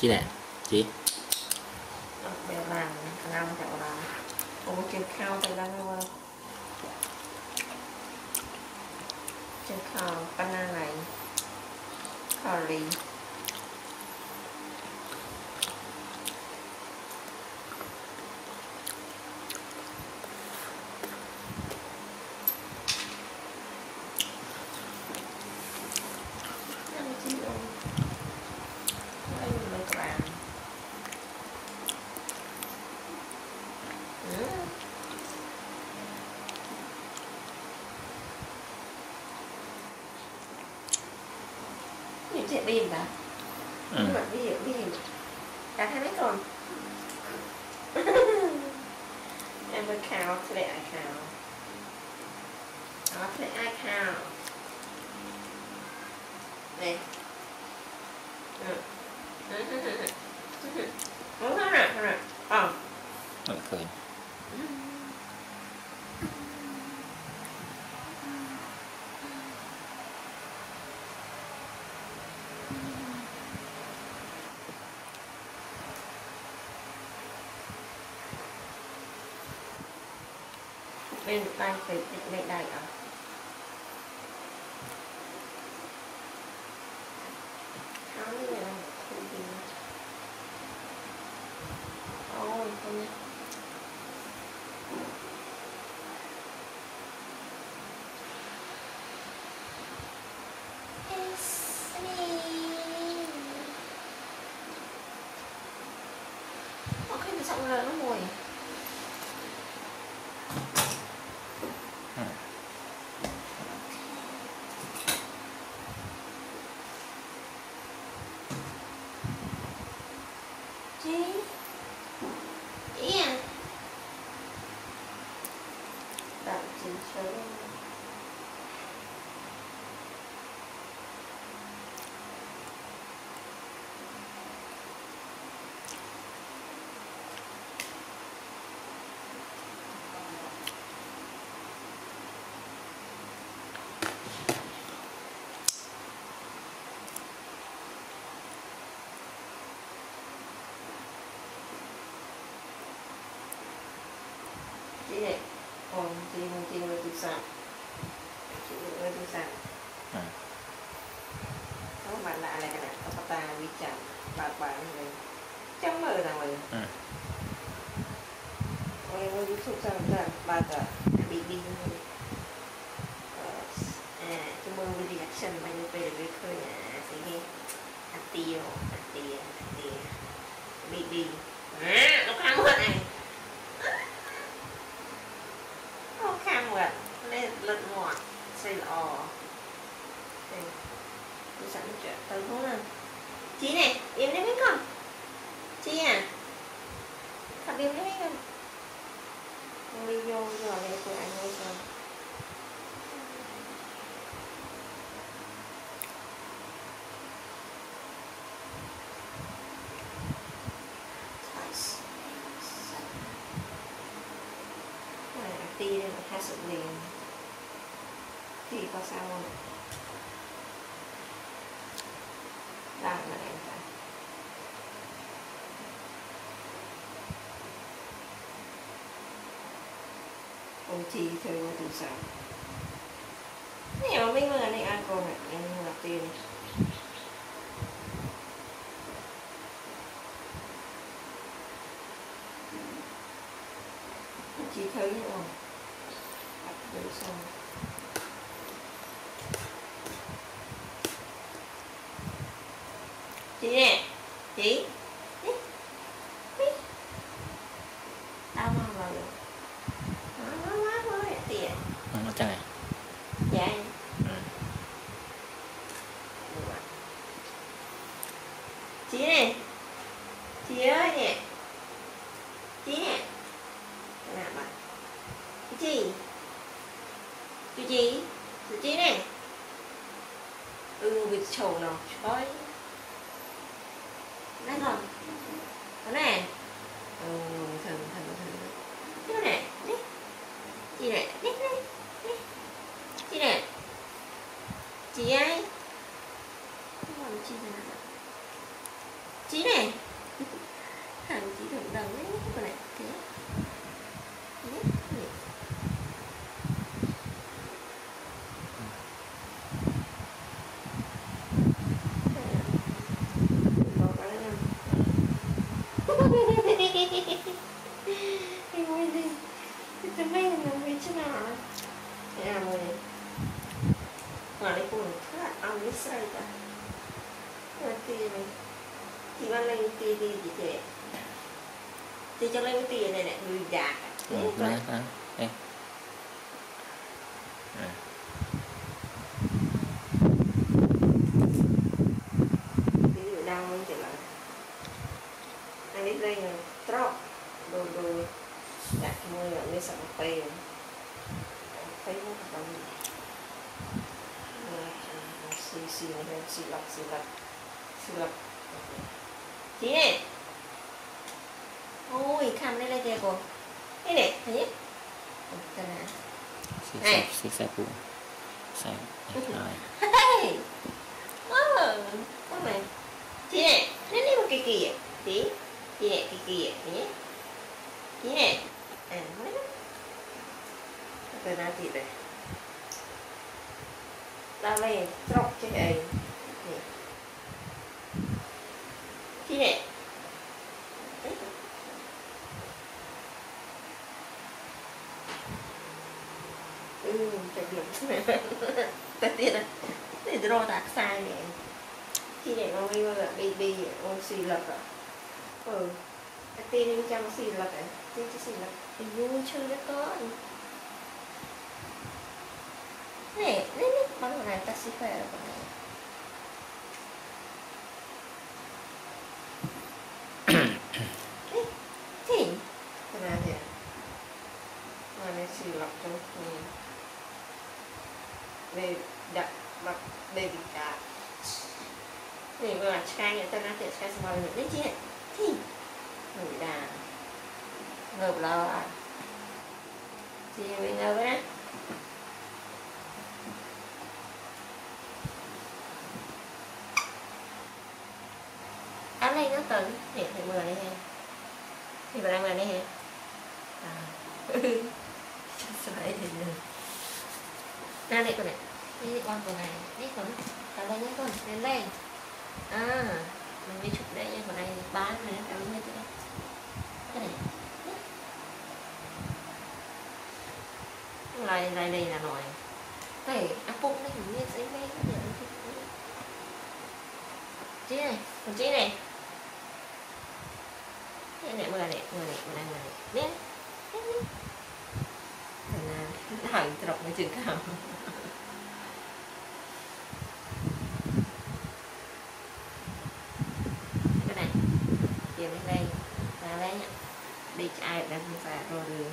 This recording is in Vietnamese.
ที่ไหนจีไปล้างน้นจะกร้าโอ้เจ็บข้าวไปแล้วว่เจ็บข้าวปนาหนไหนข้าวลี hai mấy con Em mới khao, để ai khao Đó, để ai khao Đây Ừ. Đúng rồi, rồi, rồi. Ờ. ไពេលលោកតាយពេកតិចលេខដៃអត់上来了我。Ồ, khi mà xong rồi nó mùi à? Chị Chị à Tạm chính sớm Chị này Ồ, chị không chị người tự sản Chị người tự sản. Có bạn lạ này cái này Có ta vi chạm Bạc bạc vậy. Chẳng nào vậy? Ừ. Ôi, ôi, YouTube sao ra Bạc à Bị đi. À, cái mơ với reaction Mà như vậy là khơi à Atio Atio Bị đi. À, nó kháng hết này Nó kháng hết Lên lật ngọt Ờ. Xây Đây Tôi sẵn chuyện từ không lên Chị này, em đi biết không? Chị à? Thật em đi biết con Con đi vô rồi để của anh ơi rồi Này, has đây là thì có sao không? làm là em phải. Ông chị thôi qua từ sao Này mà mấy người này ăn con này, Em là tiền Chị thấy không? Đặt tới xong Chị nè. Chị. Đi. Đi. Đau không vào được. Quá quá quá ừ, nó chẳng này. Dạ. Ừ. Chị nè. Chị ơi nè. Chị nè. Nè bạn Chị Chị chị nè? Ừ vịt trầu nào. Trời Đây rồi Đó nè Ừ thần thần thần Đây nè Đi Chị nè Đi đi đi Chị nè Chị ơi Không làm chi nè Chí này Thằng chỉ thằng đầu ấy Con này Thế Thế Thế Bỏ vào đây nào. Cái môi đi Cái mây 아무리 말이 보니까 아무리 쓰라이다 tiền thì ban lên tiền gì thế thì cho lên cái tiền này này người già nát hả em ví dụ đang anh ấy đây là trọ đồ đồ đặt mua là mới sắm tiền Facebook 咁，試試向試立試立試立。Sini. Oh, ikan ni lagi aku. Ini, ini. Kena. Sisa, sisa bu. Saya. Hai. Oh, oh my. Sini, ni ni bukan kiki ya. Si, sini kiki ya. Ini, ini. Eh, mana? Cái kìa thịt này, cái này đây Ta về trọc cái ấy Nè. Chị này. Đấy. Ừ, cái điểm tất nhiên là để sai nè khi này. Nó mới là baby ôn xì lập à ừ cái tên em trong xì lập à tên chứ xì lập thì vui chơi đó con nè nè nè bắn vào này ta sẽ khỏe rồi con này Ê, thì cái này thì mà này xì lập trong này về đặt mặt baby cat thì vừa là sky người ta nói chuyện sky small được đấy chứ thì người đà ngợp lo à thì mình ngợp á áo này nó tự thì thì mưa đây ha thì bà đang làm đây ha à. Sợi thì ra đây con này đi con con này. Đi con. Cầm lên nhé con. Lên đây. À. Mình đi chụp đây nha còn đây bán này em mới đây. Cái này. Lại lại đây là nồi. Này áp bụng đây mình biết giấy mấy cái này này. Còn chị này cái này mưa này mưa này mưa này mưa này nè thành ra hỏi trọc cái cái này chiều đây. Ra đấy nhá đi ai đang phải rồi.